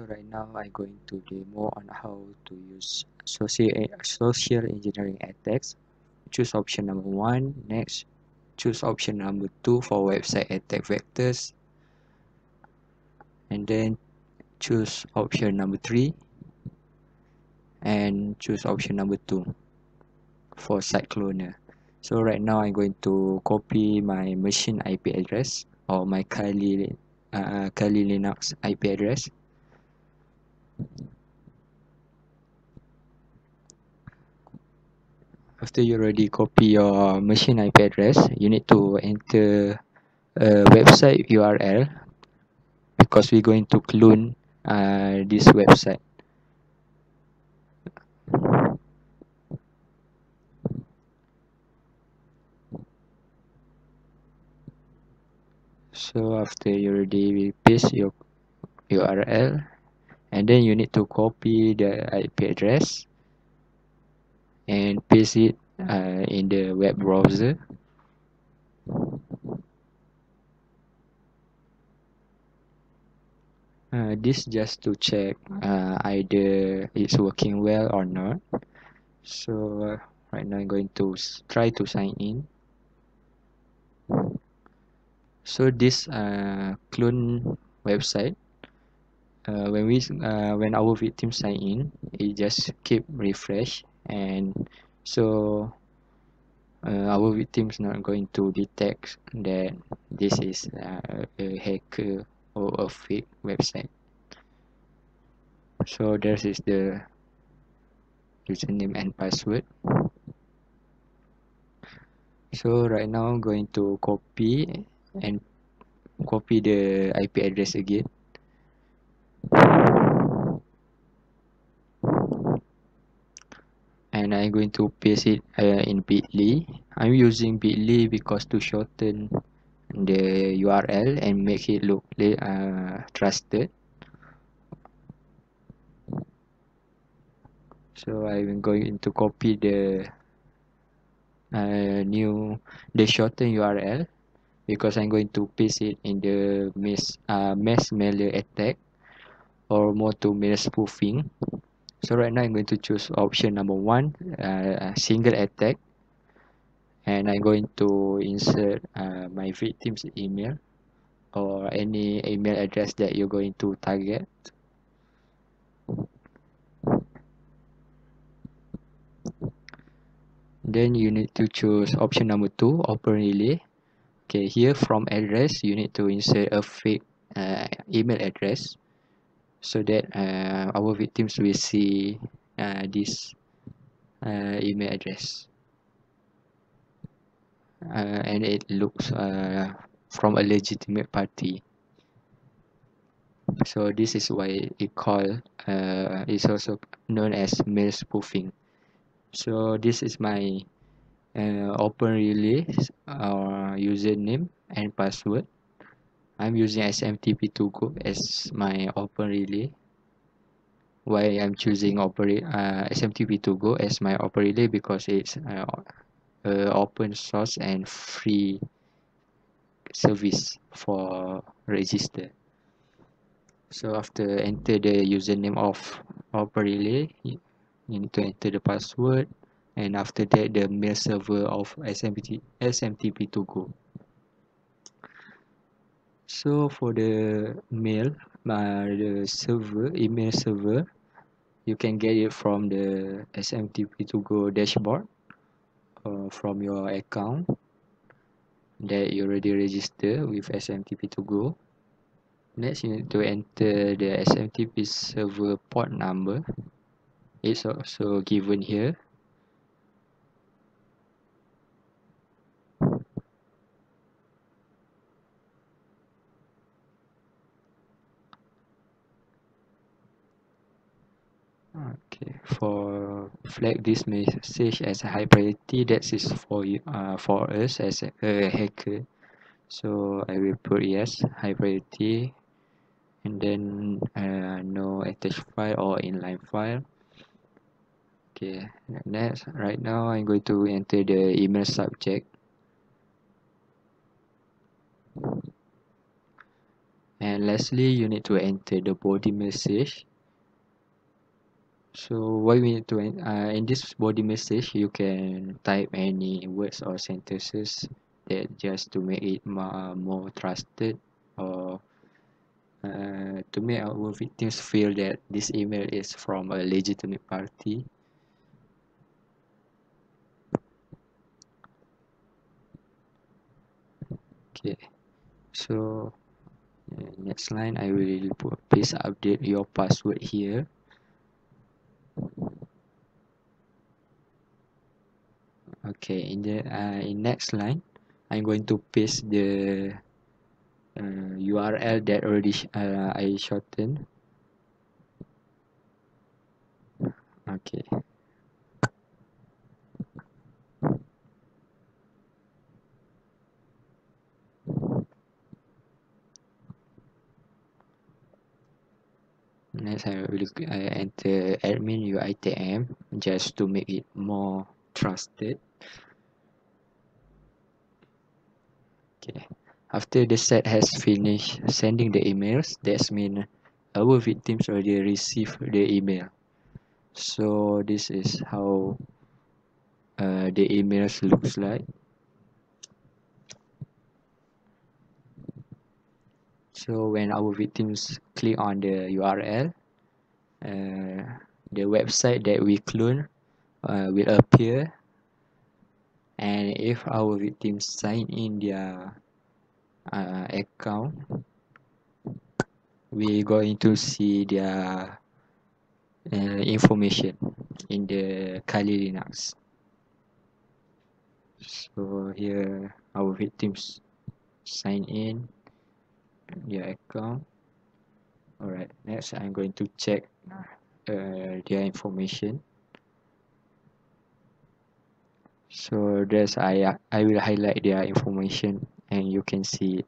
So right now I'm going to demo on how to use social, social engineering attacks. Choose option number one. Next, choose option number two for website attack vectors. And then choose option number three. And choose option number two for site cloner. So right now I'm going to copy my machine IP address or my Kali, uh, Kali Linux IP address after you already copy your machine IP address you need to enter a website URL because we're going to clone uh, this website. So after you already paste your URL and then you need to copy the IP address and paste it uh, in the web browser. Uh, this just to check uh, either it's working well or not. So uh, right now I'm going to try to sign in. So this uh, clone website uh, when we uh, when our victim sign in it just keep refresh and so uh, our victims not going to detect that this is uh, a hacker or a fake website. So this is the username and password. So right now I'm going to copy and copy the IP address again and I'm going to paste it uh, in bit.ly I'm using bit.ly because to shorten the URL and make it look uh, trusted. So I'm going to copy the uh, new the shortened URL because I'm going to paste it in the mass, uh, mass mailer attack or more to mail spoofing. So right now I'm going to choose option number one uh, single attack. And I'm going to insert uh, my victim's email or any email address that you're going to target. Then you need to choose option number two open relay okay here from address you need to insert a fake uh, email address so that uh, our victims will see uh, this uh, email address. Uh, and it looks uh, from a legitimate party. So this is why it called uh, is also known as mail spoofing. So this is my uh, open relay or username and password I'm using SMTP2Go as my open relay. Why I'm choosing operate uh, SMTP2Go as my open relay? Because it's uh, uh, open source and free service for register. So after enter the username of open relay you need to enter the password and after that the mail server of SMT, SMTP2Go so for the mail uh, the server email server you can get it from the SMTP2Go dashboard uh, from your account that you already register with SMTP2Go next you need to enter the SMTP server port number. It's also given here okay for flag this message as a high priority that is for you uh, for us as a, a hacker. So I will put yes high priority and then uh, no attached file or inline file. Okay next right now I'm going to enter the email subject. And lastly you need to enter the body message so what we need to uh, in this body message you can type any words or sentences that just to make it more, more trusted or uh, to make our victims feel that this email is from a legitimate party. Okay. So uh, next line I will put please update your password here okay in the uh, in next line I'm going to paste the uh, URL that already uh, I shortened. Okay. Next I will I enter admin UITM just to make it more trusted. Okay. After the site has finished sending the emails that's mean our victims already received the email. So this is how uh, the emails looks like. So when our victims click on the URL uh, the website that we clone will appear. And if our victims sign in their uh, account we're going to see their uh, information in the Kali Linux. So here our victims sign in their account. Alright next I'm going to check uh, their information so there's I I will highlight their information and you can see it